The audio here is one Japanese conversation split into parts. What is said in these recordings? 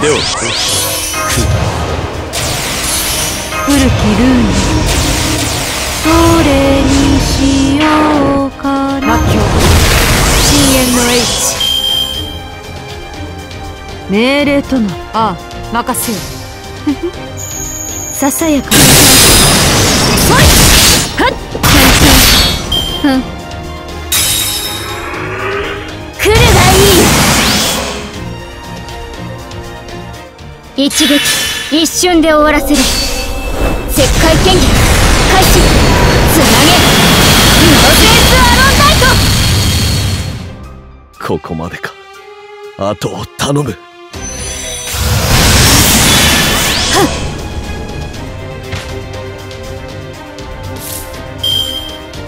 では古きルーンどれにしようかな。魔境深淵の H 命令とのああ任せよ。ささやか。にほい一撃一瞬で終わらせる。石灰剣技開始。つなげイノセンスアロンナイト。ここまでか。あとを頼む。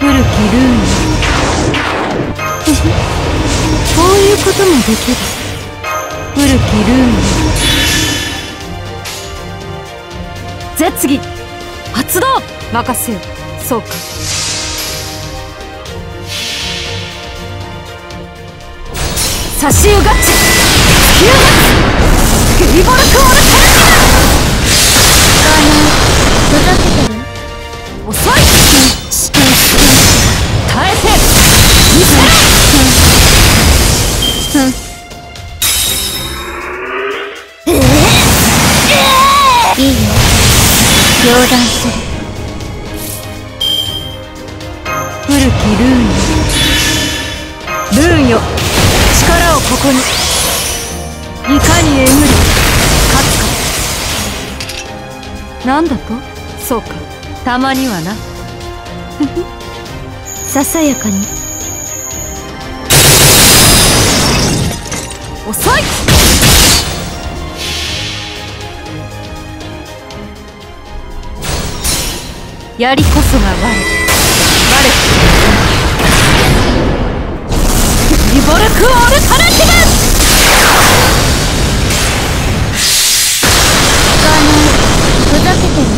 古きルーン こういうこともできる。古きルーン絶技発動。任せよ。そうか。差し湯ガチ。突き上がつゲリボルクオルテラあのふざけてる遅いいいよ両断する古きルーンよルーンよ。力をここに。いかにえぐり勝つか。なんだと？そうか。たまにはな。ささやかに。遅い！やりこそが我。我。リボルクオールタランティムあのふざけてる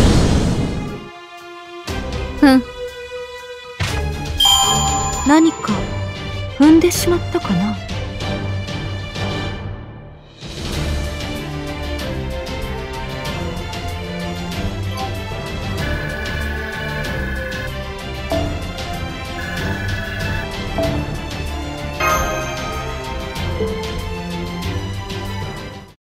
ふん。何か踏んでしまったかな？